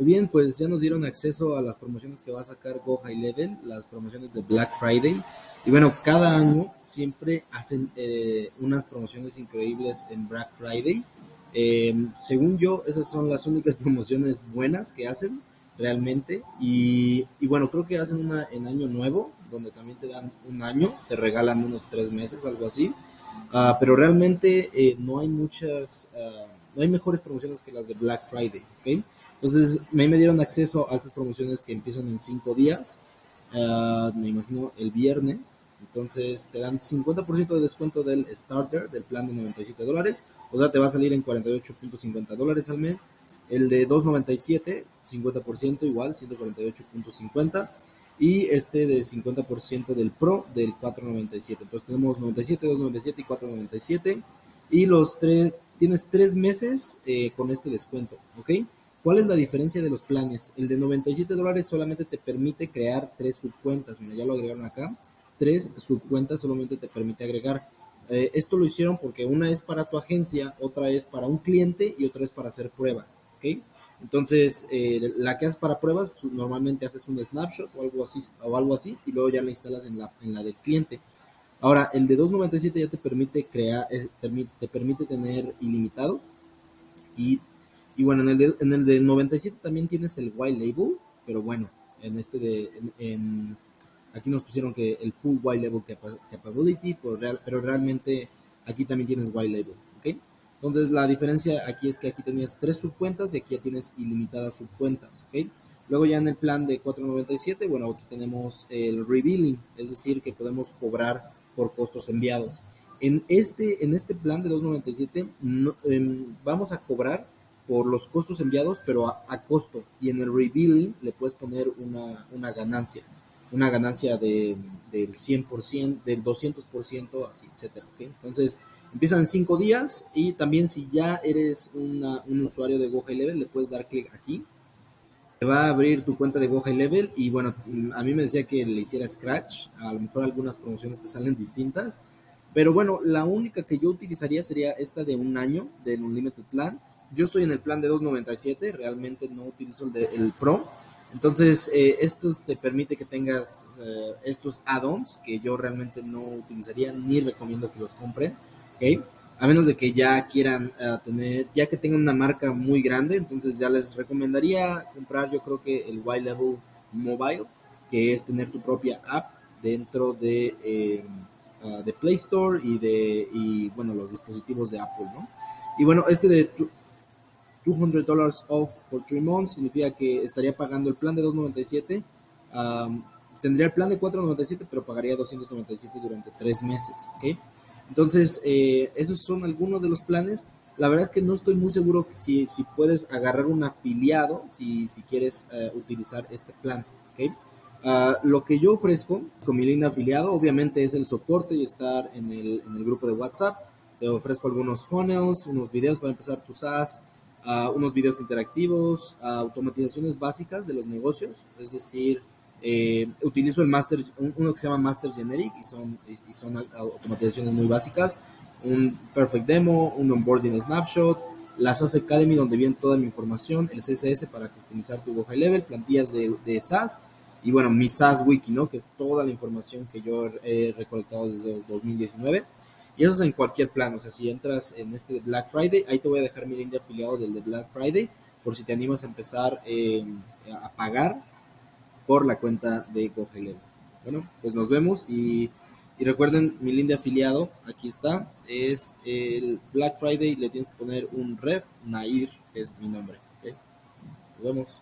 Muy bien, pues ya nos dieron acceso a las promociones que va a sacar Go High Level, las promociones de Black Friday. Y bueno, cada año siempre hacen eh, unas promociones increíbles en Black Friday. Eh, según yo, esas son las únicas promociones buenas que hacen realmente. Y, y, bueno, creo que hacen una en año nuevo, donde también te dan un año, te regalan unos tres meses, algo así. Uh, pero realmente eh, no hay muchas, uh, no hay mejores promociones que las de Black Friday, ¿ok? Entonces, me, me dieron acceso a estas promociones que empiezan en cinco días, uh, me imagino el viernes. Entonces, te dan 50% de descuento del starter, del plan de 97 dólares. O sea, te va a salir en 48.50 dólares al mes. El de 2.97, 50% igual, 148.50 y este de 50% del Pro del 4.97. Entonces tenemos 97, 2.97 y 4.97 y los tres tienes tres meses eh, con este descuento, ¿ok? ¿Cuál es la diferencia de los planes? El de 97 dólares solamente te permite crear tres subcuentas, mira, ya lo agregaron acá, tres subcuentas solamente te permite agregar. Eh, esto lo hicieron porque una es para tu agencia, otra es para un cliente y otra es para hacer pruebas, ¿ok? Entonces, eh, la que haces para pruebas, normalmente haces un snapshot o algo así, o algo así, y luego ya la instalas en la, en la del cliente. Ahora, el de 297 ya te permite crear, eh, te, permite tener ilimitados. Y, y bueno, en el, de, en el de 97 también tienes el white label, pero bueno, en este de, en, aquí nos pusieron que el full white label capability, pero, real, pero realmente aquí también tienes white label, ¿ok? Entonces la diferencia aquí es que aquí tenías tres subcuentas y aquí ya tienes ilimitadas subcuentas, ¿ok? Luego ya en el plan de 497, bueno, aquí tenemos el rebilling, es decir, que podemos cobrar por costos enviados. En este, en este plan de 297 no, eh, vamos a cobrar por los costos enviados, pero a, a, costo. Y en el rebilling le puedes poner una, una ganancia, una ganancia de, del 100%, del 200%, así, etcétera, ¿ok? Entonces, Empiezan en 5 días y también si ya eres una, un usuario de Go High Level, le puedes dar clic aquí. Te va a abrir tu cuenta de Go High Level y bueno, a mí me decía que le hiciera Scratch. A lo mejor algunas promociones te salen distintas. Pero bueno, la única que yo utilizaría sería esta de un año del Unlimited Plan. Yo estoy en el plan de 2.97, realmente no utilizo el, de, el Pro. Entonces, eh, estos te permite que tengas eh, estos add-ons que yo realmente no utilizaría ni recomiendo que los compren. ¿ok? A menos de que ya quieran uh, tener, ya que tengan una marca muy grande, entonces ya les recomendaría comprar yo creo que el Y Level Mobile, que es tener tu propia app dentro de, eh, uh, de Play Store y de, y bueno, los dispositivos de Apple, ¿no? Y bueno, este de 200 dólares off for 3 months significa que estaría pagando el plan de 297, um, tendría el plan de 497, pero pagaría 297 durante 3 meses, ¿ok? Entonces, eh, esos son algunos de los planes. La verdad es que no estoy muy seguro si, si puedes agarrar un afiliado, si, si quieres uh, utilizar este plan. ¿okay? Uh, lo que yo ofrezco con mi línea afiliado, obviamente, es el soporte y estar en el, en el grupo de WhatsApp. Te ofrezco algunos funnels, unos videos para empezar tu SaaS, uh, unos videos interactivos, automatizaciones básicas de los negocios, es decir, eh, utilizo el Master, uno que se llama Master Generic y son, y son automatizaciones muy básicas. Un Perfect Demo, un Onboarding Snapshot, la SaaS Academy donde viene toda mi información, el CSS para customizar tu High Level, plantillas de, de SaaS y bueno, mi SaaS Wiki, ¿no? Que es toda la información que yo he recolectado desde 2019. Y eso es en cualquier plan, o sea, si entras en este Black Friday, ahí te voy a dejar mi link de afiliado del de Black Friday, por si te animas a empezar eh, a pagar por la cuenta de GoHeLevel. Bueno, pues nos vemos y, y, recuerden mi link de afiliado, aquí está, es el Black Friday, le tienes que poner un ref, Nair es mi nombre. Nos vemos.